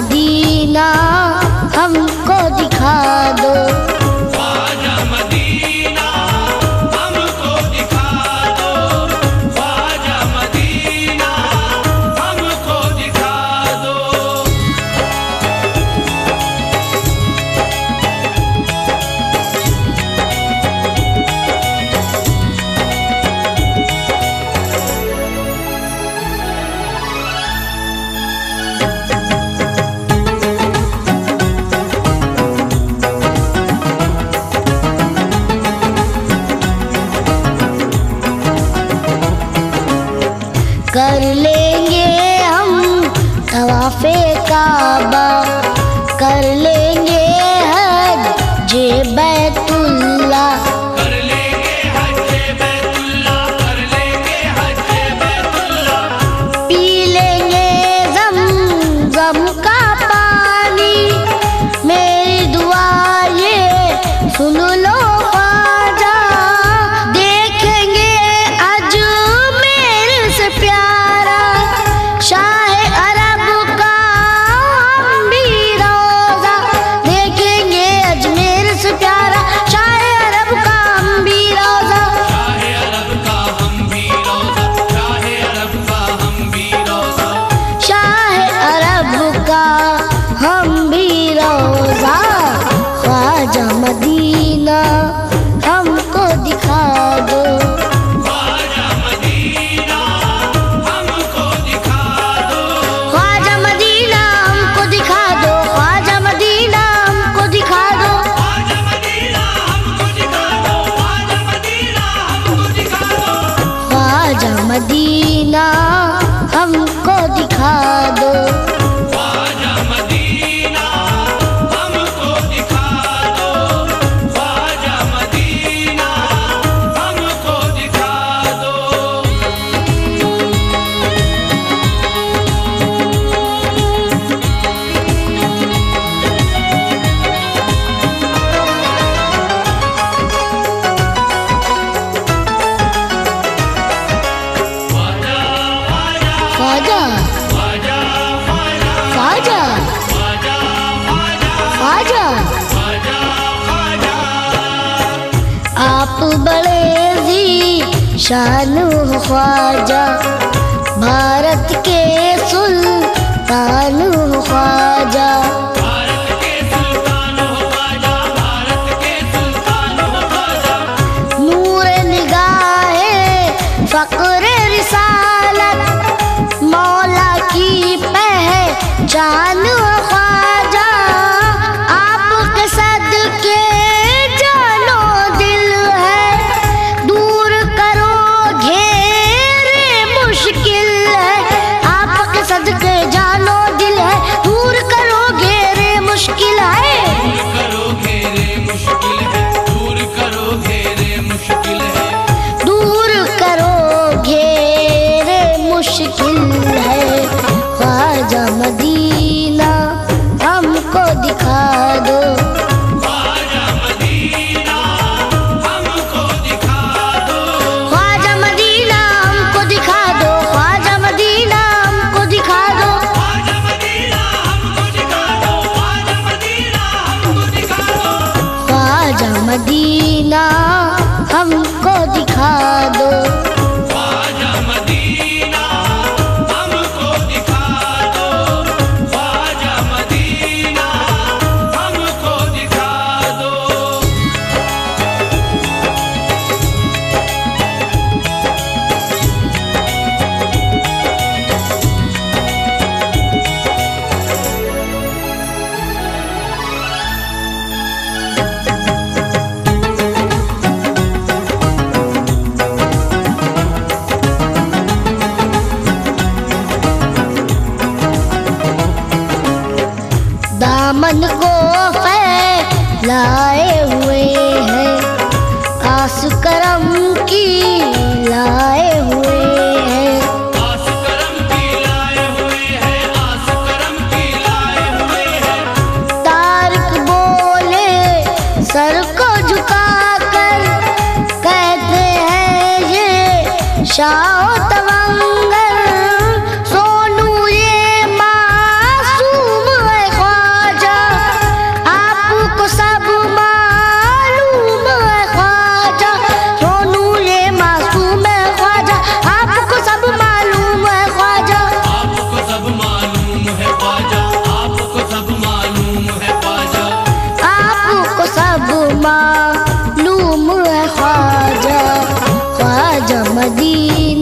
शादी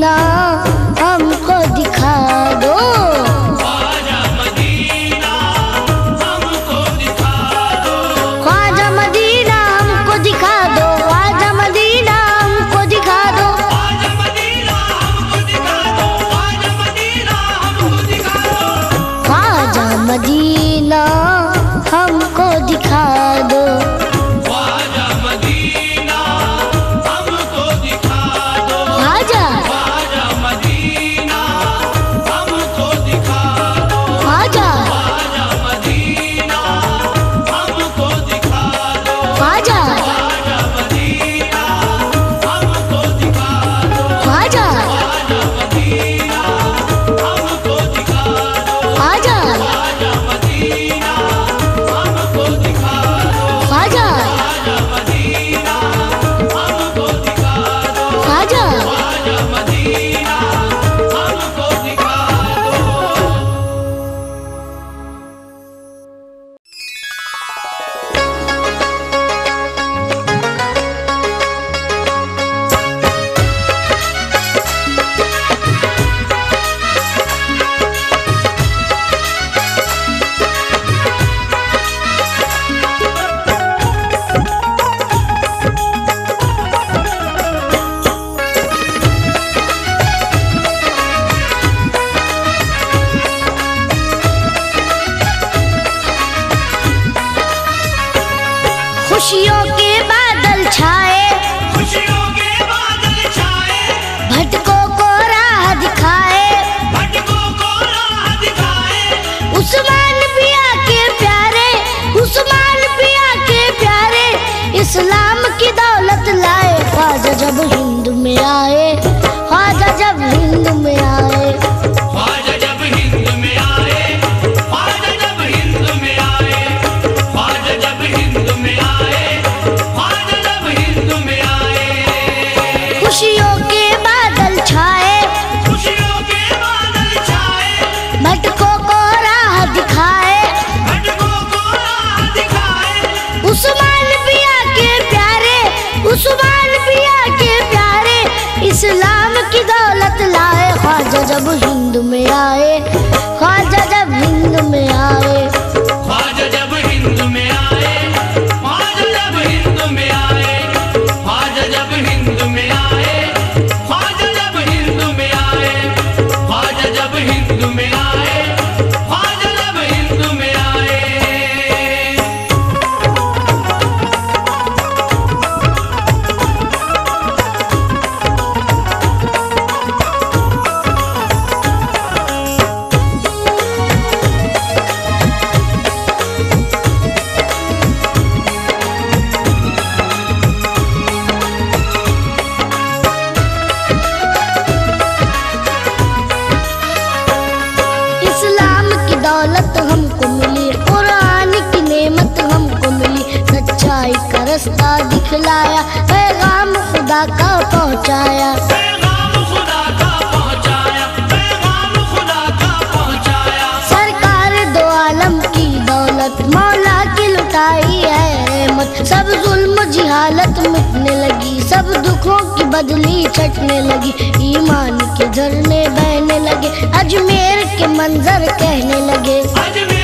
ना जब हिंद में आए आजा जब हिंद में आए। पहुँचाया। सरकार दो आलम की दौलत, मौला की लुटाई है रहमत। सब जुल्म जिहालत मिटने लगी, सब दुखों की बदली छटने लगी। ईमान के झरने बहने लगे, अजमेर के मंजर कहने लगे। अजमेर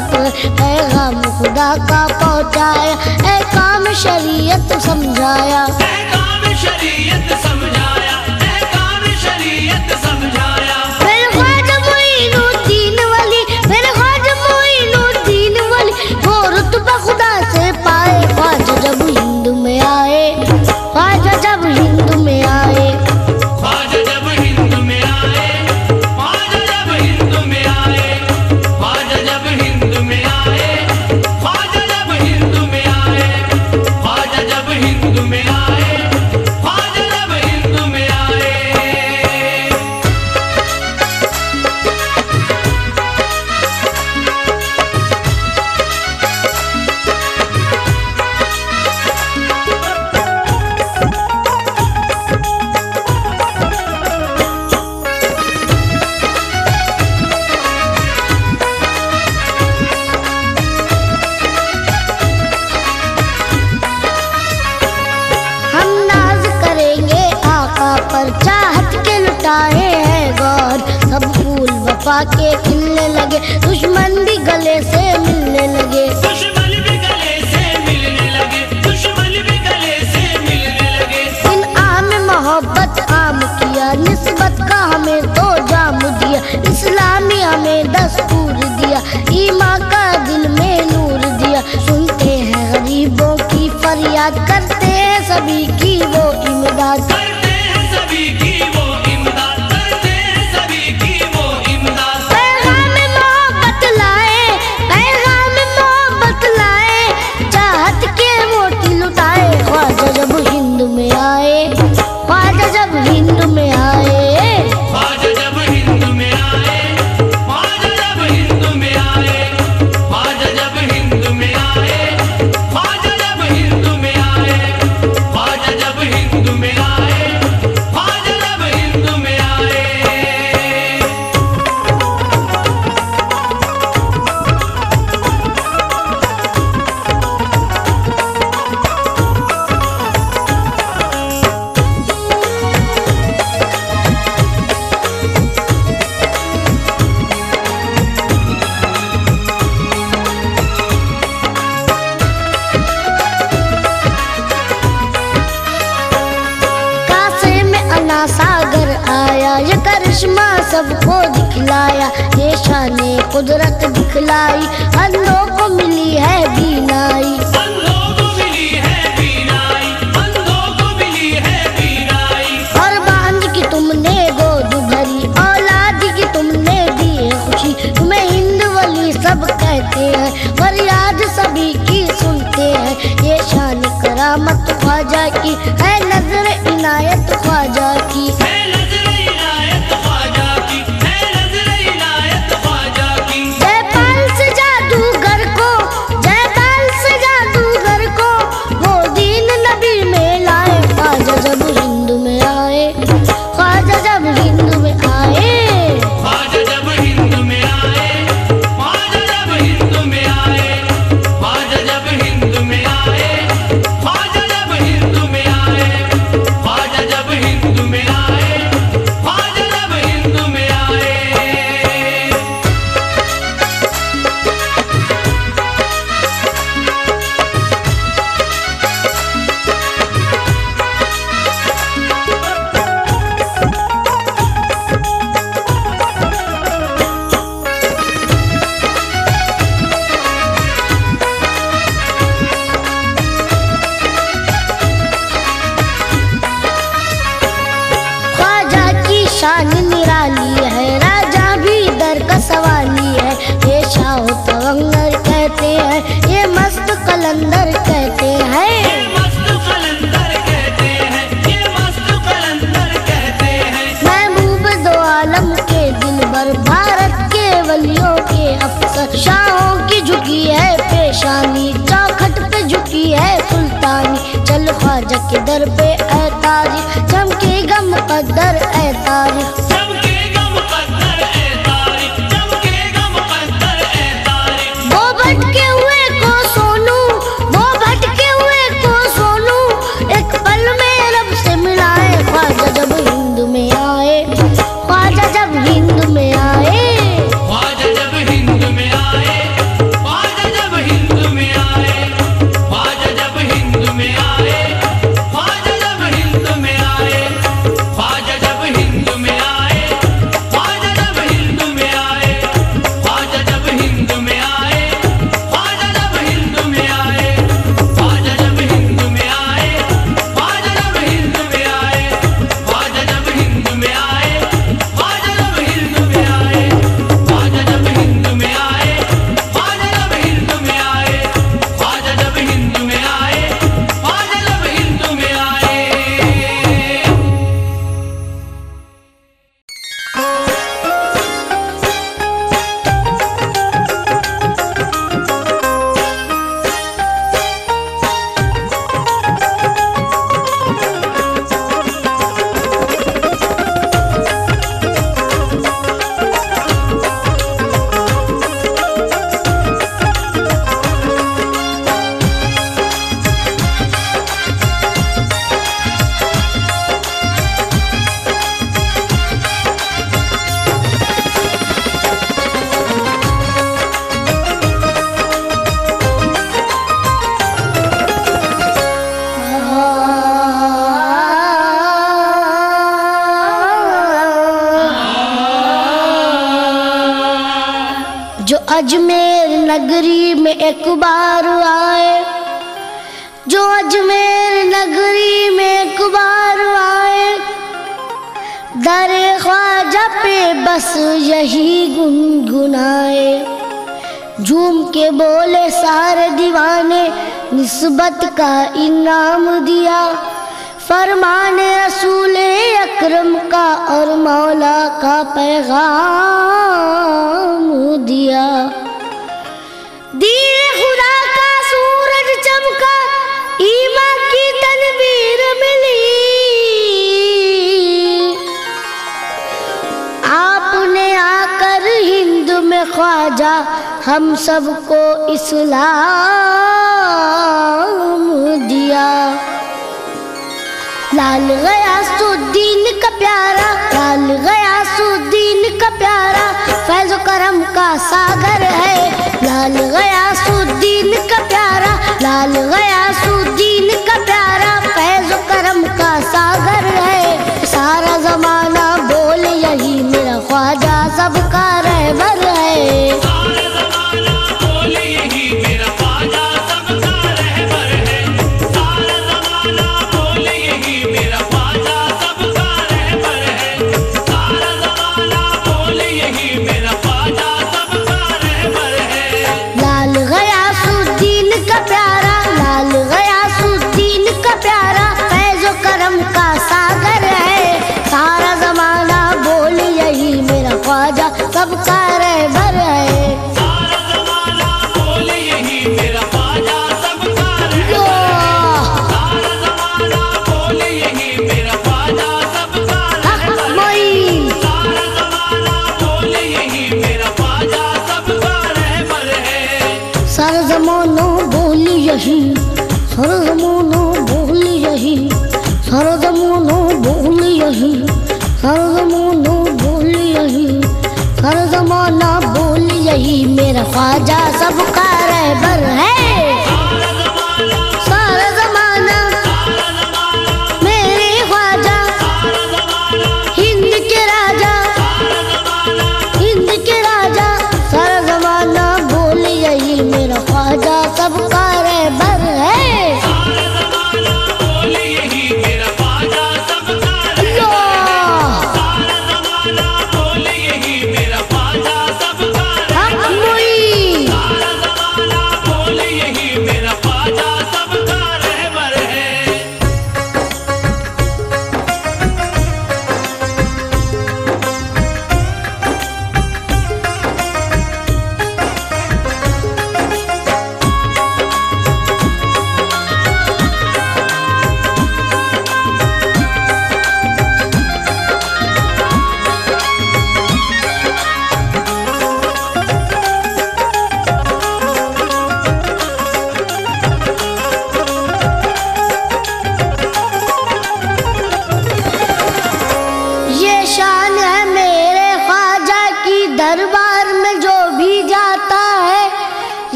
उम्मत है गम खुदा का पहुँचाया। है काम शरीयत समझाया। है काम शरीयत समझाया। के खिलने लगे। दुश्मन भी गले से मिलने लगे। दुश्मन मोहब्बत आम किया। निस्बत का हमें तो जाम दिया। इस्लामी हमें दस्तूर दिया। ईमा का दिल में नूर दिया। सुनते हैं गरीबों की फरियाद। करते हैं सभी बस यही गुनगुनाए। झूम के बोले सारे दीवाने, निस्बत का इनाम दिया। फरमान रसूल अक्रम का और मौला का पैगाम दिया। दीन खुदा का सूरज चमका, ईमा की तनवीर मिली। में ख्वाजा, हम सबको इस्लाम दिया। लाल गया सुद्दीन का प्यारा, लाल गया सुद्दीन का प्यारा, फैज करम का सागर है। लाल गया सुद्दीन का प्यारा, लाल गया सुद्दीन का प्यारा, फैज करम का सागर है। सारा जमान राजा सबका रहबर है। मेरा ख्वाजा सबका रहबर है।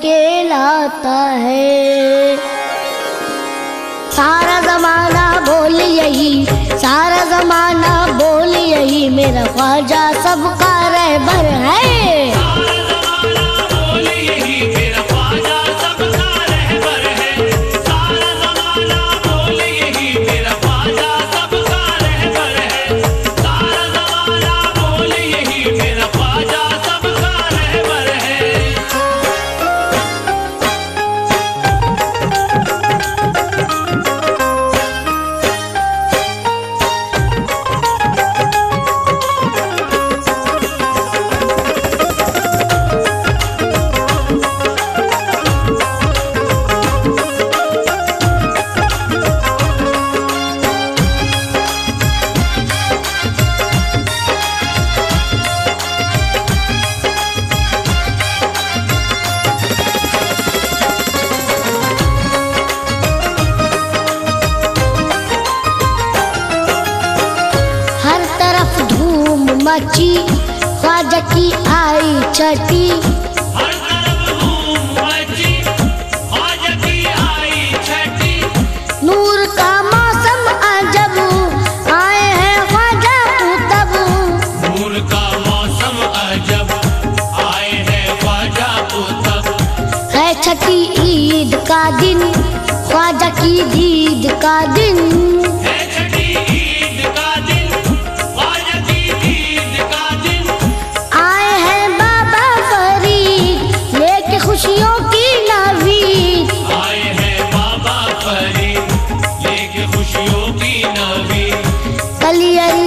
के लाता है। सारा जमाना बोल यही, सारा जमाना बोल यही, मेरा ख्वाजा सबका रहबर है।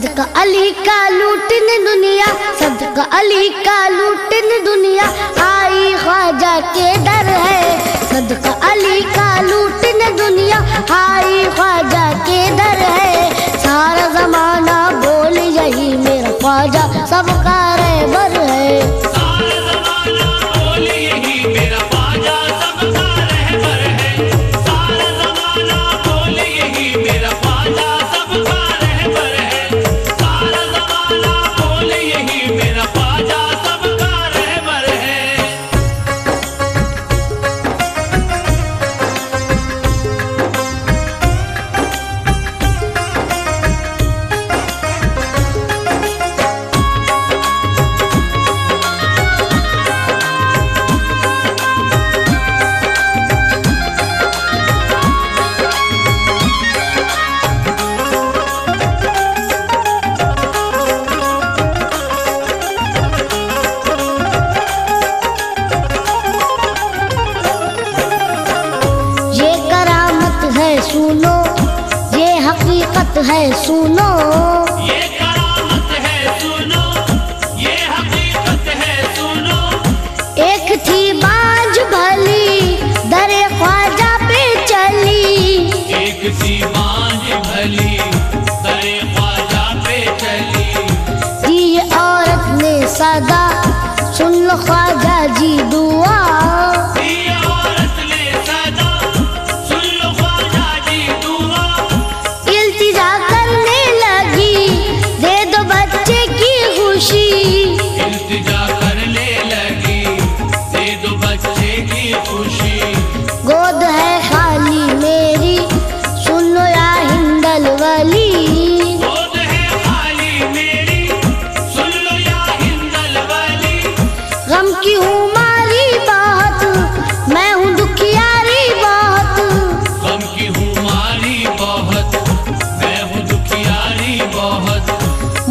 सदका अली का लूटन दुनिया, सदका अली का लूटन दुनिया, आई ख्वाजा के दर है। सदका अली का लूटन दुनिया, आई ख्वाजा के दर है। सारा जमाना बोल यही मेरा ख्वाजा, सबका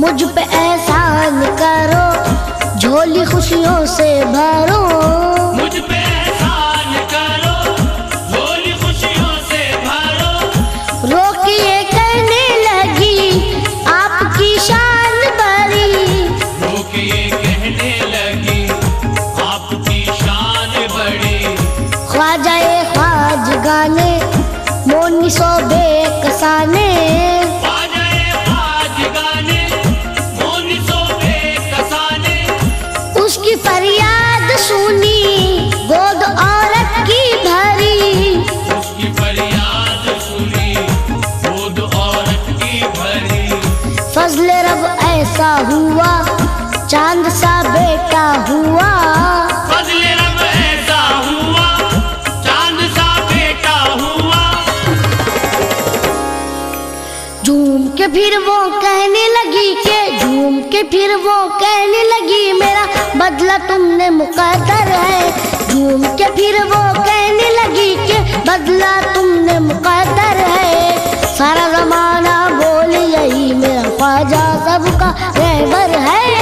मुझ पे एहसान करो झोली खुशियों से भरो। मुझ पे एहसान करो झोली खुशियों से भरो। रोकिए कहने लगी आपकी शान बड़ी रोकिए कहने लगी आपकी शान बड़ी ख्वाजाए ख्वाज गाने फिर वो कहने लगी के झूम के फिर वो कहने लगी, मेरा बदला तुमने मुकदर है। झूम के फिर वो कहने लगी के बदला तुमने मुकदर है। सारा जमाना बोल, यही मेरा ख्वाजा, सबका रहबर है।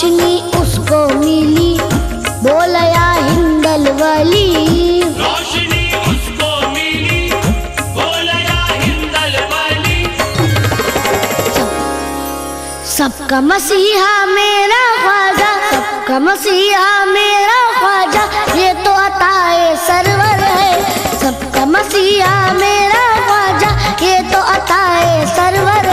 रोशनी उसको मिली बोलया हिंदल वाली। सबका मसीहा मेरा ख्वाजा सबका मसीहा मेरा ख्वाजा ये तो अता सरवर है। सबका मसीहा मेरा ख्वाजा ये तो अता सरवर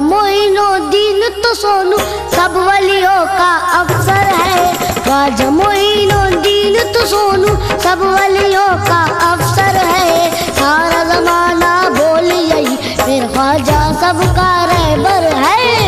ख्वाजा दिन तो सोनू, सब वलियों का अवसर है। ख्वाजा मोइनो दीन तो सोनू, सब वलियों का अवसर है। सारा जमाना बोल यही मेरा ख्वाजा सबका रहबर है।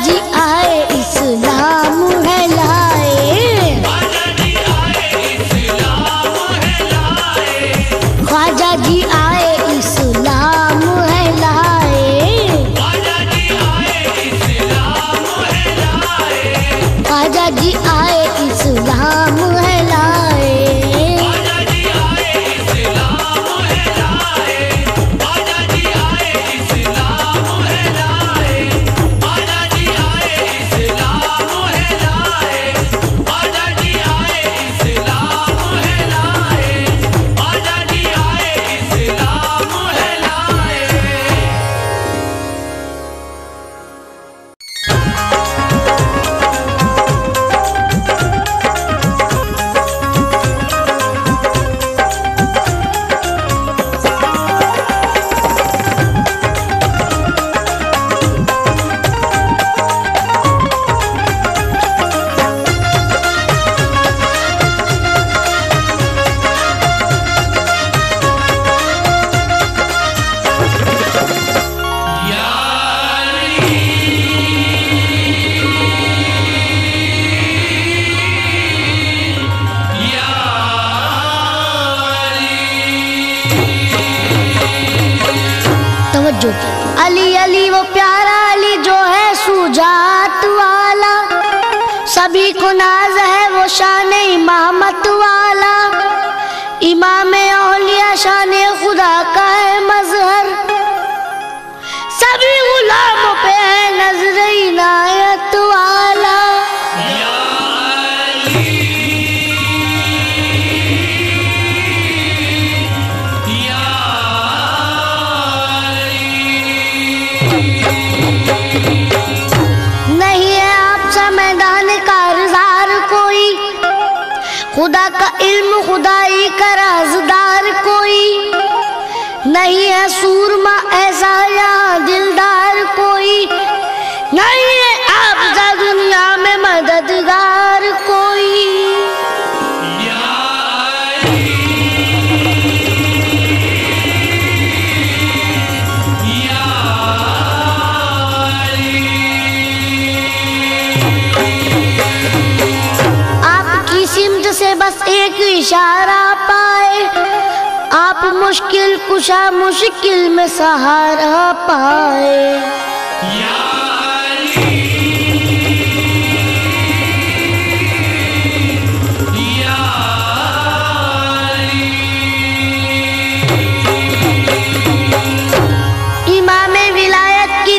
जी आए इस्लाम है। shine. इशारा पाए। आप मुश्किल कुशा मुश्किल में सहारा पाए।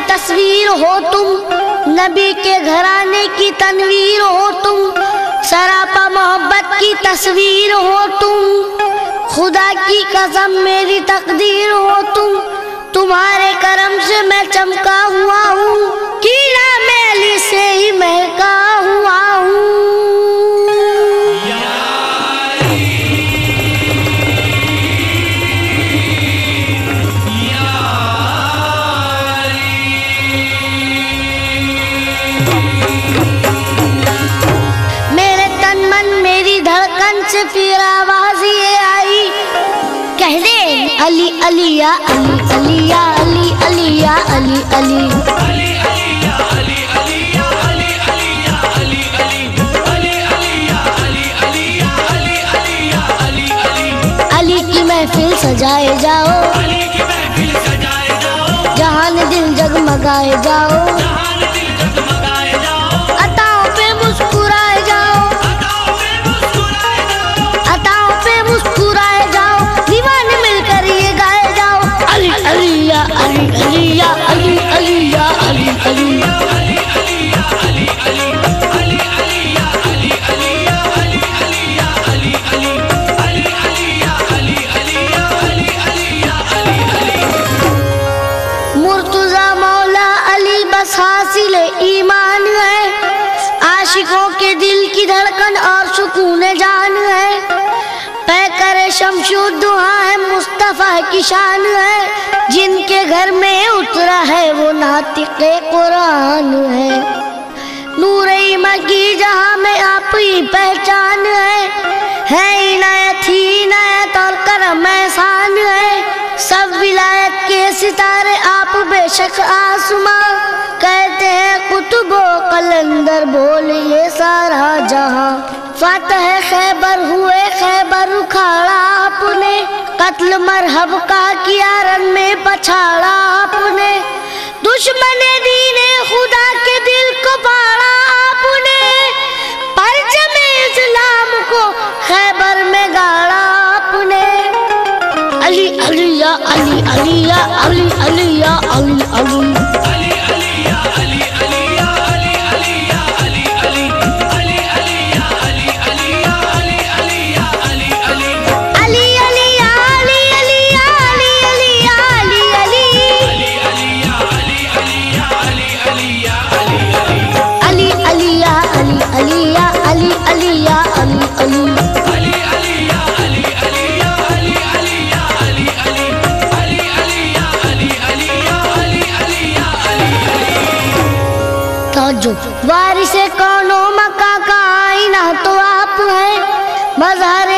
तस्वीर हो तुम, नबी के घराने की तनवीर हो तुम। सरापा मोहब्बत की तस्वीर हो तुम। खुदा की कसम, मेरी तकदीर हो तुम। तुम्हारे करम से मैं चमका हुआ हूँ। कीड़ा मैली से ही महका हुआ हूँ। से फिर आवाज़ ये आई। कह दे, अली, अलिया अली अलिया अली अलिया, अली अली। सजाए जाओ। जहाँ दिल जगमगाए जाओ। अली अली अली अली अली करे शमशुद्दुहा है मुस्तफ़ा की शान है, जिनके घर में उतरा है वो नातिक कुरान है। नूर ईमा की जहाँ में आप ही पहचान है है इनायत ही इनायत और करम एहसान है। सब विलायत के सितारे आप बेशक आसमां, कहते हैं कुतुबो कलंदर बोलिए सारा जहाँ। फतह खैबर हुए, खैबर उखाड़ा आपने कत्ल मरहब का किया, रन में पछाड़ा आपने दुश्मन दीने खुदा के दिल को पाड़ा आपने परचम इस्लाम को खैबर में गाड़ा आपने अली अली या अली अली अली अली अली अली।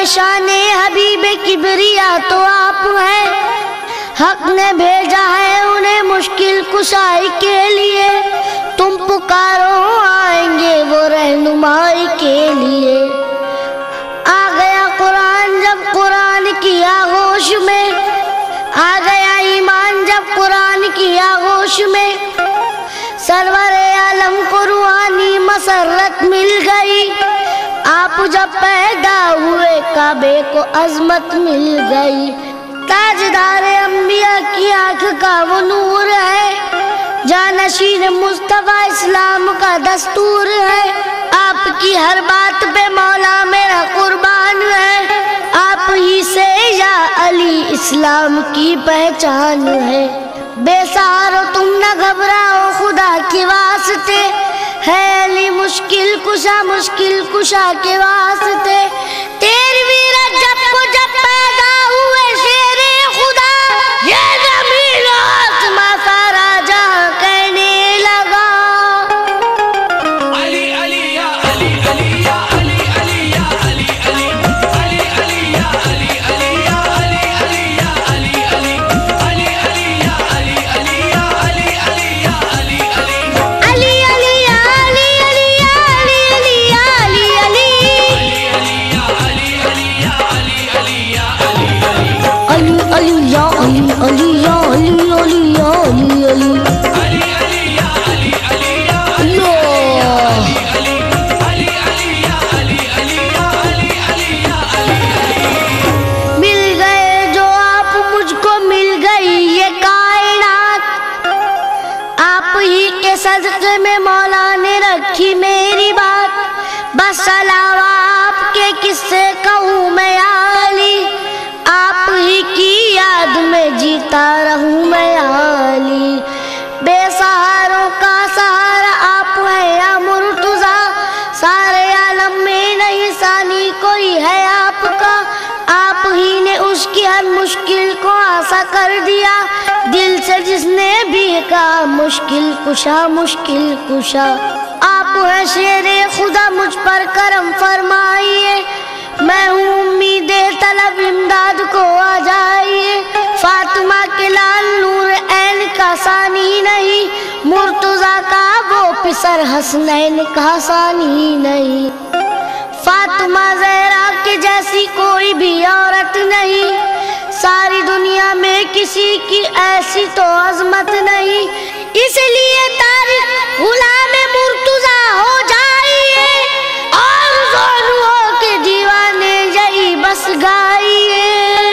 शान हबीब किबरिया तो आप हैं। हक ने भेजा है उन्हें मुश्किल कुशाई के लिए। तुम पुकारो आएँगे वो रहनुमाई के लिए। आ गया कुरान जब कुरान की आगोश में। आ गया ईमान जब कुरान की आगोश में। सरवर आलम को रूहानी मसरत मिल गई। आप जब पैदा हुए, काबे को अजमत मिल गई। ताजदार अंबिया की आँख का वो नूर है। जानशीन मुस्तफ़ा इस्लाम का दस्तूर है। आपकी हर बात पे मौला मेरा कुर्बान है। आप ही से या अली इस्लाम की पहचान है। बेसारो तुम न घबराओ, खुदा के वास्ते। है अली मुश्किल कुशा मुश्किल कुशा के वास्ते। तेरहवीं रजब कहा मुश्किल कुशा मुश्किल कुशा। आप है शेरे खुदा, मुझ पर करम फरमाइए। मैं हूँ उम्मीद तलब, इमदाद को आ जाइए फातिमा के लाल नूर, ऐन का सानी नहीं। मुर्तुजा का वो पिसर हसनैन का सानी नहीं। फातिमा जहरा के जैसी कोई भी औरत नहीं। सारी दुनिया में किसी की ऐसी तो अजमत नहीं। इसलिए तारिक मुर्तुजा हो जाइए और के दीवाने जई बस गाइए।